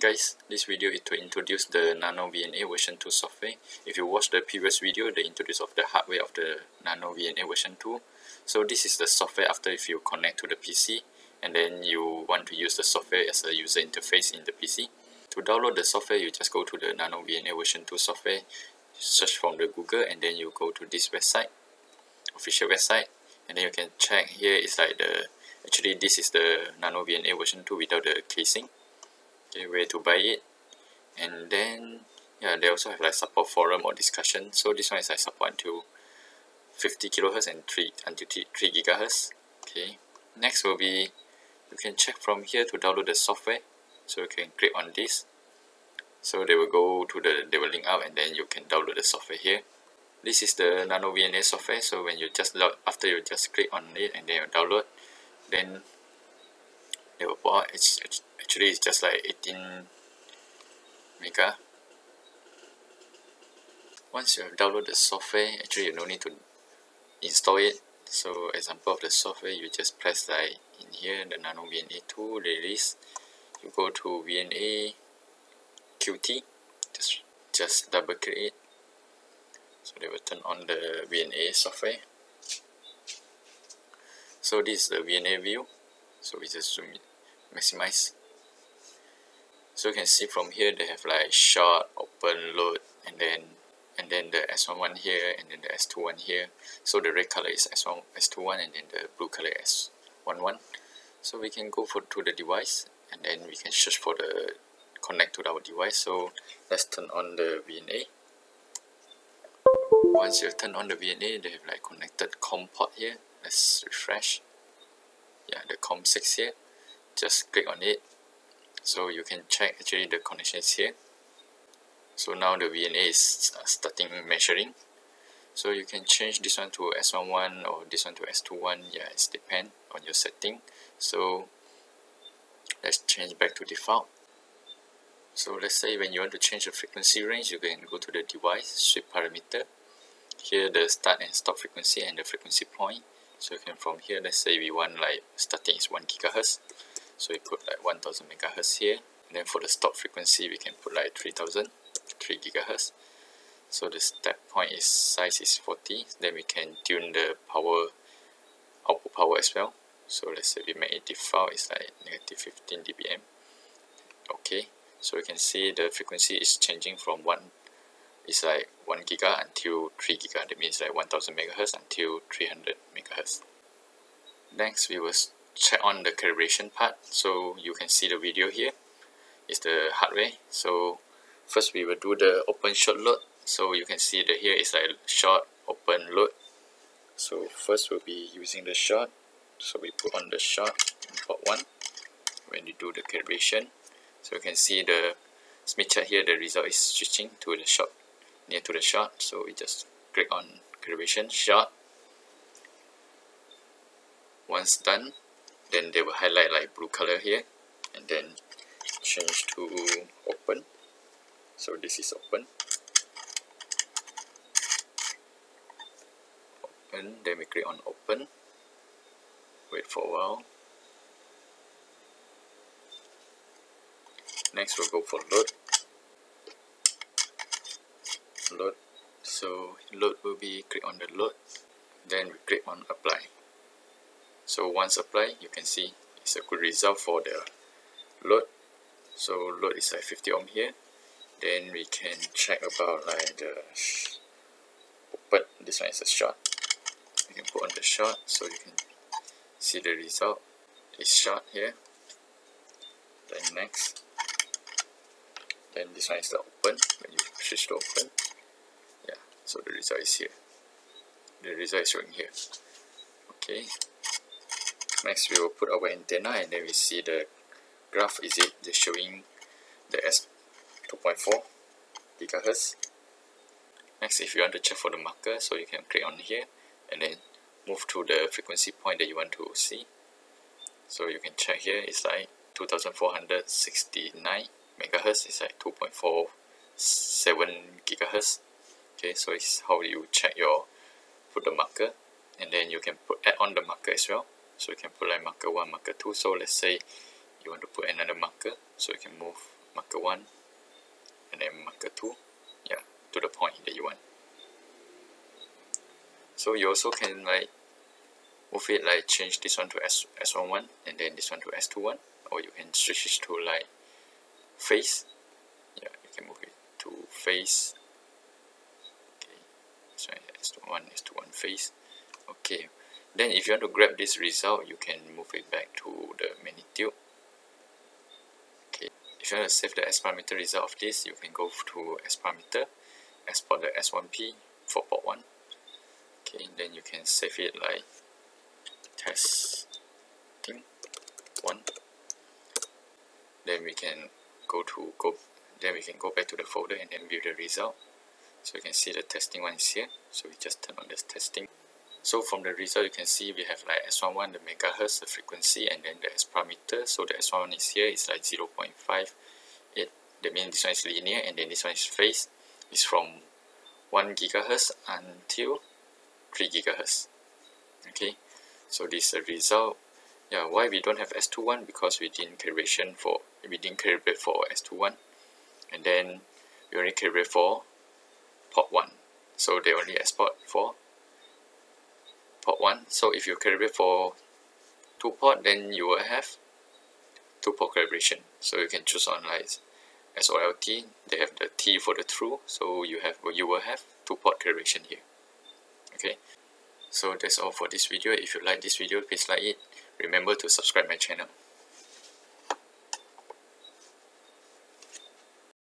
Guys, this video is to introduce the Nano VNA version 2 software. If you watched the previous video, the introduce of the hardware of the Nano VNA version 2. So this is the software after if you connect to the PC and then you want to use the software as a user interface in the PC. To download the software, you just go to the Nano VNA version 2 software, search from the Google and then you go to this website, official website, and then you can check here is like the, actually this is the Nano VNA version 2 without the casing okay where to buy it. And then yeah they also have like support forum or discussion. So this one is like support until 50 kilohertz and 3 until 3 gigahertz. Okay. Next will be you can check from here to download the software. So you can click on this. So they will go to the they will link out and then you can download the software here. This is the nano VNA software. So when you just load after you just click on it and then you download then they will pop it's, actually it's just like 18 mega. Once you have downloaded the software actually you no need to install it. So example of the software you just press like in here the nano VNA 2 release. You go to VNA Qt just just double click it so they will turn on the VNA software. So this is the VNA view. So we just zoom it maximize. So you can see from here they have like short open load and then and then the S11 here and then the S21 here. So the red color is S1 S21 and then the blue color is S11 so we can go for to the device and then we can search for the connect to our device. So let's turn on the VNA once you turn on the VNA they have like connected COM port here. Let's refresh. Yeah the COM6 here just click on it. So you can check actually the connections here. So now the VNA is uh, starting measuring. So you can change this one to S11 or this one to S21 yeah it's depend on your setting. So let's change back to default. So let's say when you want to change the frequency range you can go to the device sweep parameter. Here the start and stop frequency and the frequency point. So you can from here let's say we want like starting is 1 gigahertz so we put like 1000 megahertz here. And then for the stop frequency we can put like 3000 3 gigahertz. So the step point is size is 40 then we can tune the power output power as well. So let's say we make it default is like negative 15 dBm. Okay. So you can see the frequency is changing from 1 it's like 1 giga until 3 giga. That means like 1000 megahertz until 300 megahertz. Next we will check on the calibration part so you can see the video here. Is the hardware. So first we will do the open short load. So you can see that here is like short open load. So first we'll be using the short. So we put on the short port 1 when you do the calibration. So you can see the Smith chart here the result is switching to the short near to the short. So we just click on calibration short. Once done then they will highlight like blue color here and then change to open. So this is open. Open then we click on open. Wait for a while. Next we'll go for load. Load. So load will be click on the load. Then we click on apply so once applied you can see it's a good result for the load. So load is like 50 ohm here. Then we can check about like the open this one is a short. You can put on the short so you can see the result. Is short here. Then next. Then this one is the open. When you switch to open. Yeah so the result is here. The result is showing here. Okay next we will put our antenna and then we see the graph. Is it just showing the S 2.4 gigahertz? Next if you want to check for the marker so you can click on here and then move to the frequency point that you want to see. So you can check here it's like 2469 megahertz. It's like 2.47 gigahertz. Okay so it's how you check your put the marker and then you can put add on the marker as well so you can put like marker 1 marker 2 so let's say you want to put another marker. So you can move marker 1 and then marker 2 yeah to the point that you want. So you also can like move it like change this one to S S11 and then this one to S21 or you can switch it to like phase. Yeah you can move it to phase. Okay so S21 S21 phase. Okay then if you want to grab this result you can move it back to the magnitude. Okay. If you want to save the S parameter result of this you can go to S parameter export the S1P for port 1 okay then you can save it like testing 1 then we can go to go then we can go back to the folder and then view the result. So you can see the testing one is here. So we just turn on this testing so from the result you can see we have like S11 the megahertz the frequency and then the S parameter. So the S11 is here it's like 0 0.5 it that means this one is linear and then this one is phase is from 1 gigahertz until 3 gigahertz. Okay so this is the result. Yeah why we don't have S21 because we didn't calibration for we didn't calibrate for S21 and then we only calibrate for port 1 so they only export for port 1 so if you calibrate for 2 port then you will have 2 port calibration. So you can choose on like SOLT they have the T for the true so you have you will have 2 port calibration here. Okay? So that's all for this video. If you like this video please like it. Remember to subscribe my channel